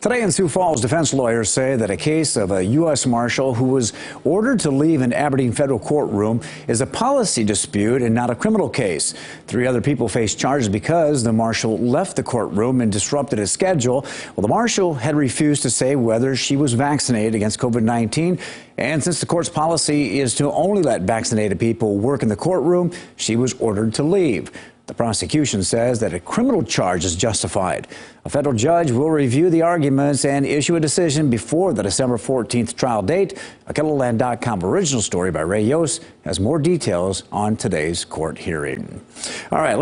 Today in Sioux Falls, defense lawyers say that a case of a U.S. Marshal who was ordered to leave an Aberdeen federal courtroom is a policy dispute and not a criminal case. Three other people face charges because the Marshal left the courtroom and disrupted his schedule. Well, the Marshal had refused to say whether she was vaccinated against COVID 19. And since the court's policy is to only let vaccinated people work in the courtroom, she was ordered to leave. The prosecution says that a criminal charge is justified. A federal judge will review the arguments and issue a decision before the December 14th trial date. A KELOLAND.com original story by Ray Yost has more details on today's court hearing. All right.